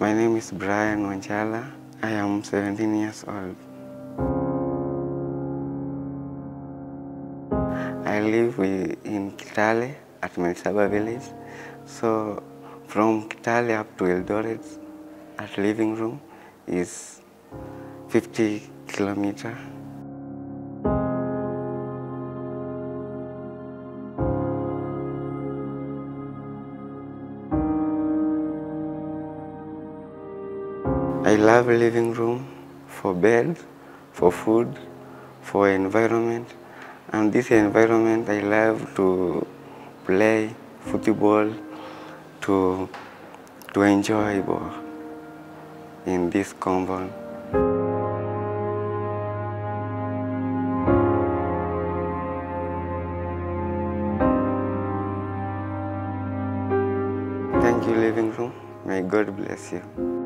My name is Brian Wanchala. I am 17 years old. I live in Kitale at Melisaba village. So from Kitale up to Eldoret at living room is 50 kilometer. I love living room for bed, for food, for environment. And this environment I love to play football, to, to enjoy ball in this compound. Thank you, living room. May God bless you.